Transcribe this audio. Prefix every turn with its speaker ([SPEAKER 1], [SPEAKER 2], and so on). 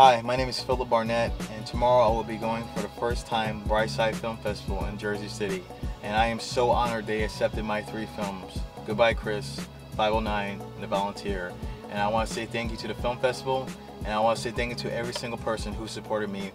[SPEAKER 1] Hi, my name is Philip Barnett, and tomorrow I will be going for the first time Brightside Film Festival in Jersey City. And I am so honored they accepted my three films, Goodbye Chris, 509, and The Volunteer. And I want to say thank you to the film festival, and I want to say thank you to every single person who supported me